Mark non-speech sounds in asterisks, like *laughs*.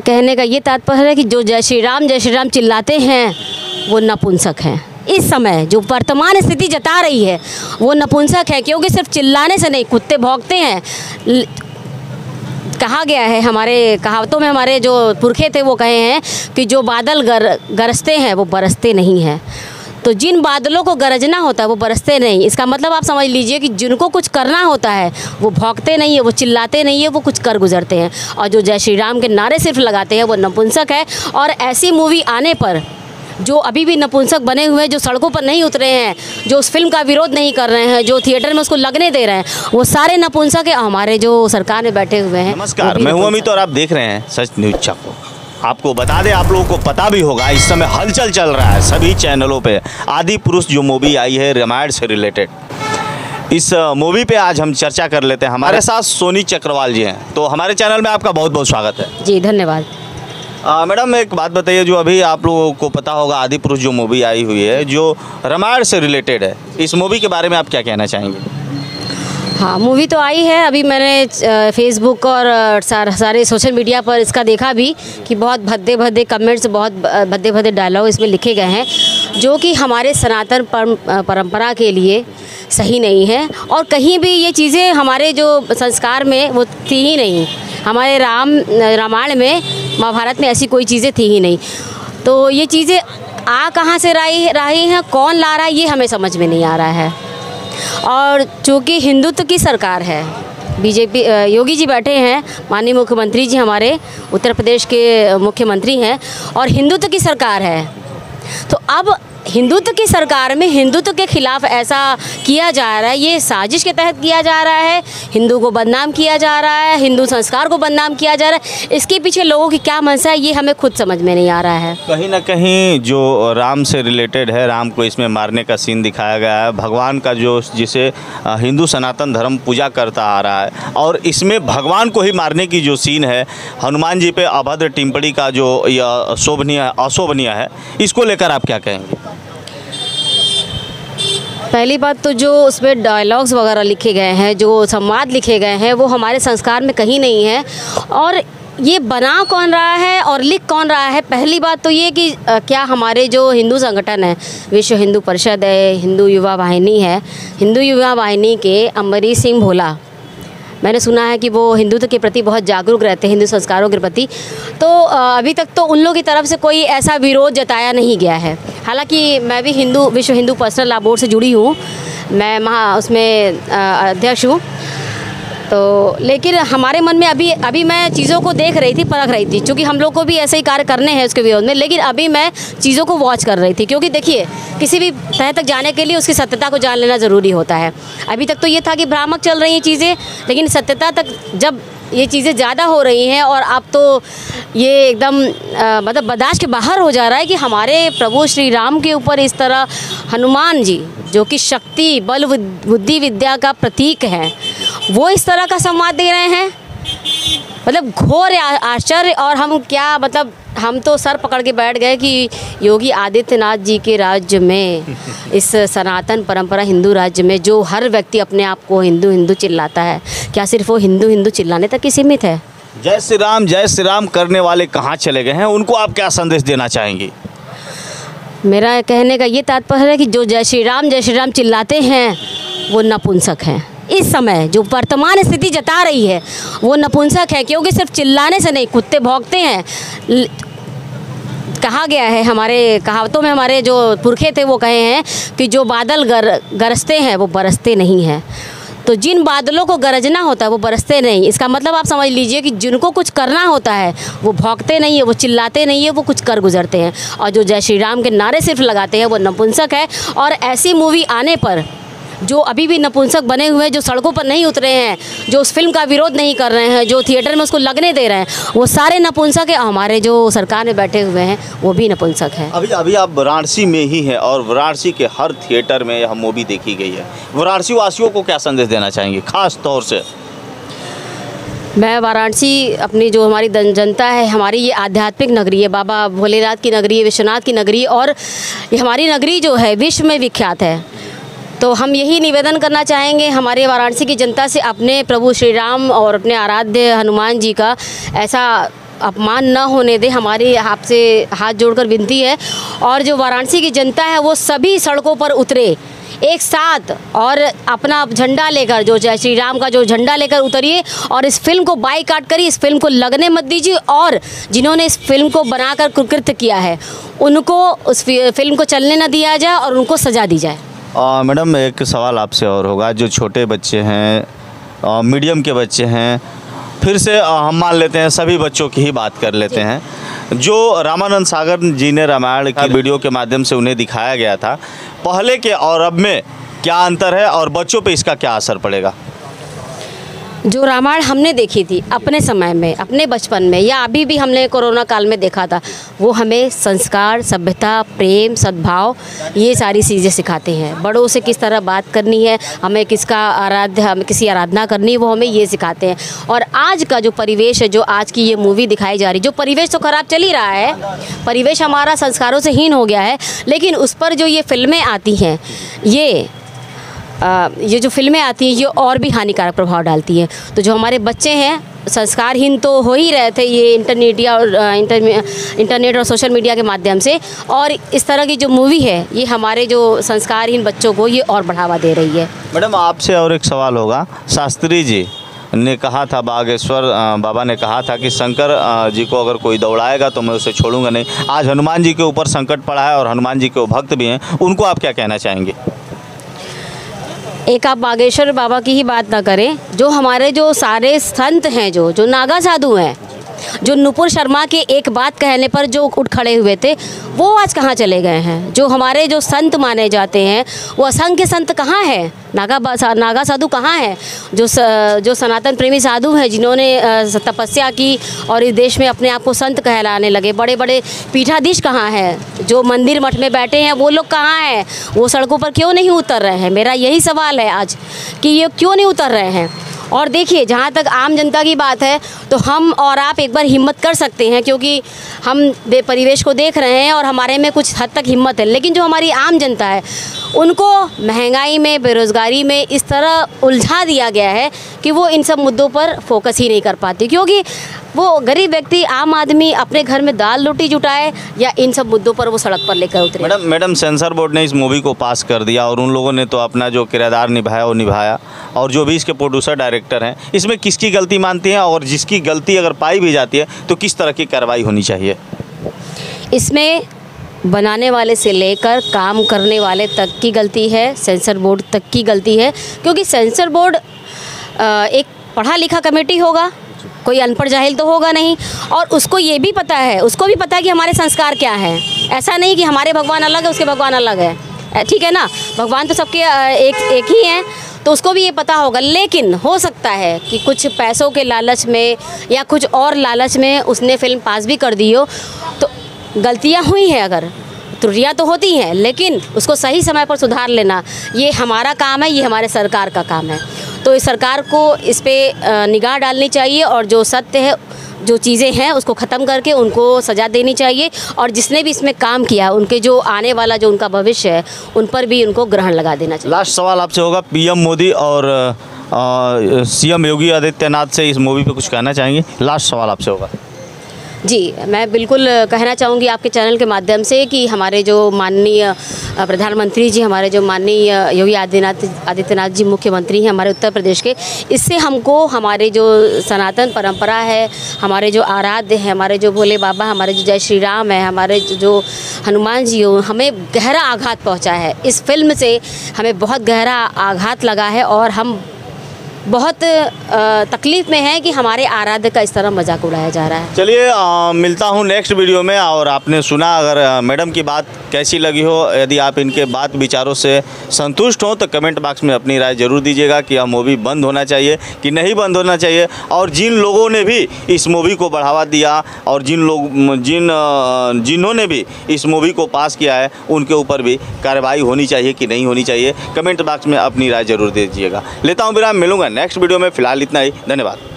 कहने का ये तात्पर्य है कि जो जय श्री राम, जय श्री राम चिल्लाते हैं, वो नपुंसक हैं। इस समय जो वर्तमान स्थिति जता रही है, वो नपुंसक है, क्योंकि सिर्फ़ चिल्लाने से नहीं, कुत्ते भौंकते हैं। कहा गया है, हमारे कहावतों में हमारे जो पुरखे थे, वो कहे हैं कि जो बादल गर, गरजते हैं, वो बरसते नहीं हैं। तो जिन बादलों को गरजना होता है वो बरसते नहीं। इसका मतलब आप समझ लीजिए कि जिनको कुछ करना होता है वो भौंकते नहीं है वो चिल्लाते नहीं है वो कुछ कर गुजरते हैं। और जो जय श्री राम के नारे सिर्फ़ लगाते हैं वो नपुंसक है। और ऐसी मूवी आने पर जो अभी भी नपुंसक बने हुए हैं जो सड़कों पर नहीं उतरे हैं जो उस फ़िल्म का विरोध नहीं कर रहे हैं जो थिएटर में उसको लगने दे रहे हैं वो सारे नपुंसक है। हमारे जो सरकार में बैठे हुए हैं नमस्कार मैं हूँ अमित और आप देख रहे हैं सच न्यूज़ चको। आपको बता दें आप लोगों को पता भी होगा इस समय हलचल चल रहा है सभी चैनलों पे। आदि पुरुष जो मूवी आई है रामायण से रिलेटेड इस मूवी पे आज हम चर्चा कर लेते हैं। हमारे साथ सोनी चक्रवाल जी हैं। तो हमारे चैनल में आपका बहुत बहुत स्वागत है। जी धन्यवाद। मैडम एक बात बताइए जो अभी आप लोगों को पता होगा आदि पुरुष जो मूवी आई हुई है जो रामायण से रिलेटेड है इस मूवी के बारे में आप क्या कहना चाहेंगे? हाँ मूवी तो आई है। अभी मैंने फेसबुक और सारे सोशल मीडिया पर इसका देखा भी कि बहुत भद्दे भद्दे कमेंट्स बहुत भद्दे भद्दे डायलॉग इसमें लिखे गए हैं, जो कि हमारे सनातन परंपरा के लिए सही नहीं है। और कहीं भी ये चीज़ें हमारे जो संस्कार में वो थी ही नहीं। हमारे राम रामायण में, महाभारत में ऐसी कोई चीज़ें थी ही नहीं। तो ये चीज़ें आ कहाँ से रही रही हैं, कौन ला रहा है, ये हमें समझ में नहीं आ रहा है। और चूँकि हिंदुत्व की सरकार है, बीजेपी योगी जी बैठे हैं, माननीय मुख्यमंत्री जी हमारे, उत्तर प्रदेश के मुख्यमंत्री हैं, और हिंदुत्व की सरकार है। तो अब हिंदुत्व की सरकार में हिंदुत्व के खिलाफ ऐसा किया जा रहा है, ये साजिश के तहत किया जा रहा है। हिंदू को बदनाम किया जा रहा है, हिंदू संस्कार को बदनाम किया जा रहा है। इसके पीछे लोगों की क्या मंशा है, ये हमें खुद समझ में नहीं आ रहा है। कहीं ना कहीं जो राम से रिलेटेड है, राम को इसमें मारने का सीन दिखाया गया है। भगवान का जो जिसे हिंदू सनातन धर्म पूजा करता आ रहा है, और इसमें भगवान को ही मारने की जो सीन है, हनुमान जी पे अभद्र टिप्पणी का जो यह शोभनीय, अशोभनीय है, इसको लेकर आप क्या कहेंगे? पहली बात तो जो उसमें डायलॉग्स वगैरह लिखे गए हैं, जो संवाद लिखे गए हैं, वो हमारे संस्कार में कहीं नहीं है। और ये बना कौन रहा है और लिख कौन रहा है? पहली बात तो ये कि क्या हमारे जो हिंदू संगठन है, विश्व हिंदू परिषद है, हिंदू युवा वाहिनी है, हिंदू युवा वाहिनी के अम्बरीश सिंह भोला, मैंने सुना है कि वो हिंदुत्व के प्रति बहुत जागरूक रहते हैं, हिंदू संस्कारों के प्रति। तो अभी तक तो उन लोगों की तरफ़ से कोई ऐसा विरोध जताया नहीं गया है। हालाँकि मैं भी हिंदू, विश्व हिंदू पर्सनल लॉ बोर्ड से जुड़ी हूँ। मैं महा उसमें अध्यक्ष हूँ। तो लेकिन हमारे मन में अभी अभी मैं चीज़ों को देख रही थी, परख रही थी क्योंकि हम लोग को भी ऐसे ही कार्य करने हैं उसके विरोध में, लेकिन अभी मैं चीज़ों को वॉच कर रही थी, क्योंकि देखिए, किसी भी तह तक जाने के लिए उसकी सत्यता को जान लेना ज़रूरी होता है। अभी तक तो ये था कि भ्रामक चल रही हैं चीज़ें, लेकिन सत्यता तक जब ये चीज़ें ज़्यादा हो रही हैं और अब तो ये एकदम मतलब बर्दाश्त के बाहर हो जा रहा है कि हमारे प्रभु श्री राम के ऊपर इस तरह हनुमान जी, जो कि शक्ति, बल बुद्ध- विद्या का प्रतीक है, वो इस तरह का संवाद दे रहे हैं? मतलब घोर आश्चर्य और हम क्या मतलब हम तो सर पकड़ के बैठ गए कि योगी आदित्यनाथ जी के राज्य में *laughs* इस सनातन परंपरा हिंदू राज्य में जो हर व्यक्ति अपने आप को हिंदू हिंदू चिल्लाता है क्या सिर्फ़ वो हिंदू हिंदू चिल्लाने तक ही सीमित है? जय श्री राम जय श्री राम करने वाले कहाँ चले गए हैं? उनको आप क्या संदेश देना चाहेंगी? मेरा कहने का ये तात्पर्य है कि जो जय श्री राम जय श्री राम चिल्लाते हैं वो नपुंसक हैं। इस समय जो वर्तमान स्थिति जता रही है वो नपुंसक है क्योंकि सिर्फ़ चिल्लाने से नहीं कुत्ते भौंकते हैं कहा गया है, हमारे कहावतों में हमारे जो पुरखे थे वो कहे हैं कि जो बादल गर, गरजते हैं वो बरसते नहीं हैं। तो जिन बादलों को गरजना होता है, वो बरसते नहीं। इसका मतलब आप समझ लीजिए कि जिनको कुछ करना होता है, वो भौंकते नहीं है, वो चिल्लाते नहीं है, वो कुछ कर गुजरते हैं। और जो जय श्री राम के नारे सिर्फ़ लगाते हैं, वो नपुंसक है। और ऐसी मूवी आने पर जो अभी भी नपुंसक बने हुए हैं जो सड़कों पर नहीं उतरे हैं जो उस फ़िल्म का विरोध नहीं कर रहे हैं जो थिएटर में उसको लगने दे रहे हैं वो सारे नपुंसक है हमारे जो सरकार में बैठे हुए हैं वो भी नपुंसक है। अभी अभी आप वाराणसी में ही हैं और वाराणसी के हर थिएटर में यह मूवी देखी गई है। वाराणसी वासियों को क्या संदेश देना चाहेंगे खास तौर से? मैं वाराणसी अपनी जो हमारी जनता है हमारी ये आध्यात्मिक नगरी है बाबा भोलेनाथ की नगरी है विश्वनाथ की नगरी और हमारी नगरी जो है विश्व में विख्यात है। तो हम यही निवेदन करना चाहेंगे हमारे वाराणसी की जनता से अपने प्रभु श्री राम और अपने आराध्य हनुमान जी का ऐसा अपमान न होने दे। हमारी आपसे हाथ जोड़कर विनती है और जो वाराणसी की जनता है वो सभी सड़कों पर उतरे, एक साथ और अपना झंडा लेकर जो श्री राम का जो झंडा लेकर उतरिए और इस फ़िल्म को बाई काट करिए, इस फ़िल्म को लगने मत दीजिए और जिन्होंने इस फ़िल्म को बनाकर कुकृत्य किया है, उनको उस फ़िल्म को चलने न दिया जाए और उनको सजा दी जाए। मैडम एक सवाल आपसे और होगा। जो छोटे बच्चे हैं मीडियम के बच्चे हैं फिर से हम मान लेते हैं सभी बच्चों की ही बात कर लेते हैं। जो रामानंद सागर जी ने रामायण की वीडियो के माध्यम से उन्हें दिखाया गया था पहले के और अब में क्या अंतर है और बच्चों पे इसका क्या असर पड़ेगा? जो रामायण हमने देखी थी अपने समय में, अपने बचपन में, या अभी भी हमने कोरोना काल में देखा था, वो हमें संस्कार, सभ्यता, प्रेम, सद्भाव, ये सारी चीज़ें सिखाते हैं। बड़ों से किस तरह बात करनी है, हमें किसका आराध्य, हमें किसी आराधना करनी है, वो हमें ये सिखाते हैं। और आज का जो परिवेश है, जो आज की ये मूवी दिखाई जा रही, जो परिवेश तो खराब चल ही रहा है, परिवेश हमारा संस्कारों से हीन हो गया है, लेकिन उस पर जो ये फ़िल्में आती हैं, ये आ, ये जो फ़िल्में आती हैं ये और भी हानिकारक प्रभाव डालती हैं। तो जो हमारे बच्चे हैं संस्कारहीन तो हो ही रहे थे ये इंटरनेट या और इंटर इंटरनेट और सोशल मीडिया के माध्यम से। और इस तरह की जो मूवी है ये हमारे जो संस्कारहीन बच्चों को ये और बढ़ावा दे रही है। मैडम आपसे और एक सवाल होगा। शास्त्री जी ने कहा था बागेश्वर बाबा ने कहा था कि शंकर जी को अगर कोई दौड़ाएगा तो मैं उसे छोड़ूँगा नहीं। आज हनुमान जी के ऊपर संकट पड़ा है और हनुमान जी के भक्त भी हैं। उनको आप क्या कहना चाहेंगे? एक आप बागेश्वर बाबा की ही बात ना करें, जो हमारे जो सारे संत हैं जो जो नागा साधु हैं जो नुपुर शर्मा के एक बात कहने पर जो उठ खड़े हुए थे वो आज कहाँ चले गए हैं? जो हमारे जो संत माने जाते हैं वो असंख्य संत कहाँ हैं? नागा नागा साधु कहाँ हैं? जो स, जो सनातन प्रेमी साधु हैं जिन्होंने तपस्या की और इस देश में अपने आप को संत कहलाने लगे। बड़े बड़े पीठाधीश कहाँ हैं? जो मंदिर मठ में बैठे हैं वो लोग कहाँ हैं? वो सड़कों पर क्यों नहीं उतर रहे हैं? मेरा यही सवाल है आज कि ये क्यों नहीं उतर रहे हैं? और देखिए, जहाँ तक आम जनता की बात है तो हम और आप एक बार हिम्मत कर सकते हैं, क्योंकि हम परिवेश को देख रहे हैं और हमारे में कुछ हद तक हिम्मत है। लेकिन जो हमारी आम जनता है उनको महँगाई में बेरोज़गारी में इस तरह उलझा दिया गया है कि वो इन सब मुद्दों पर फोकस ही नहीं कर पाती। क्योंकि वो गरीब व्यक्ति आम आदमी अपने घर में दाल रोटी जुटाए या इन सब मुद्दों पर वो सड़क पर लेकर उतरे। मैडम मैडम सेंसर बोर्ड ने इस मूवी को पास कर दिया और उन लोगों ने तो अपना जो किरदार निभाया वो निभाया। और जो भी इसके प्रोड्यूसर डायरेक्टर हैं इसमें किसकी गलती मानती हैं और जिसकी गलती अगर पाई भी जाती है तो किस तरह की कार्रवाई होनी चाहिए? इसमें बनाने वाले से लेकर काम करने वाले तक की गलती है, सेंसर बोर्ड तक की गलती है, क्योंकि सेंसर बोर्ड एक पढ़ा लिखा कमेटी होगा, कोई अनपढ़ जाहिल तो होगा नहीं, और उसको ये भी पता है, उसको भी पता है कि हमारे संस्कार क्या हैं। ऐसा नहीं कि हमारे भगवान अलग है, उसके भगवान अलग है। ठीक है ना? भगवान तो सबके एक एक ही हैं तो उसको भी ये पता होगा। लेकिन हो सकता है कि कुछ पैसों के लालच में या कुछ और लालच में उसने फ़िल्म पास भी कर दी हो तो गलतियाँ हुई हैं अगर, त्रुटियाँ तो होती हैं, लेकिन उसको सही समय पर सुधार लेना, ये हमारा काम है, ये हमारे सरकार का काम है। तो इस सरकार को इस पर निगाह डालनी चाहिए और जो सत्य है, जो चीज़ें हैं, उसको ख़त्म करके उनको सज़ा देनी चाहिए और जिसने भी इसमें काम किया, उनके जो आने वाला जो उनका भविष्य है, उन पर भी उनको ग्रहण लगा देना चाहिए। लास्ट सवाल आपसे होगा, पीएम मोदी और सीएम योगी आदित्यनाथ से इस मूवी पे कुछ कहना चाहेंगे? लास्ट सवाल आपसे होगा। जी, मैं बिल्कुल कहना चाहूँगी आपके चैनल के माध्यम से कि हमारे जो माननीय प्रधानमंत्री जी, हमारे जो माननीय योगी आदित्यनाथ आदित्यनाथ जी मुख्यमंत्री हैं हमारे उत्तर प्रदेश के, इससे हमको हमारे जो सनातन परंपरा है, हमारे जो आराध्य है, हमारे जो भोले बाबा, हमारे जो जय श्री राम है, हमारे जो- हनुमान जी हो, हमें गहरा आघात पहुँचा है। इस फ़िल्म से हमें बहुत गहरा आघात लगा है और हम बहुत तकलीफ़ में है कि हमारे आराध्य का इस तरह मज़ाक उड़ाया जा रहा है। चलिए मिलता हूँ नेक्स्ट वीडियो में और आपने सुना, अगर मैडम की बात कैसी लगी हो, यदि आप इनके बात विचारों से संतुष्ट हो तो कमेंट बॉक्स में अपनी राय ज़रूर दीजिएगा कि यह मूवी बंद होना चाहिए कि नहीं बंद होना चाहिए। और जिन लोगों ने भी इस मूवी को बढ़ावा दिया, और जिन लोग, जिन जिन्होंने भी इस मूवी को पास किया है, उनके ऊपर भी कार्रवाई होनी चाहिए कि नहीं होनी चाहिए। कमेंट बॉक्स में अपनी राय ज़रूर दीजिएगा। लेता हूँ विराम, मिलूँगा नेक्स्ट वीडियो में फ़िलहाल इतना ही। धन्यवाद।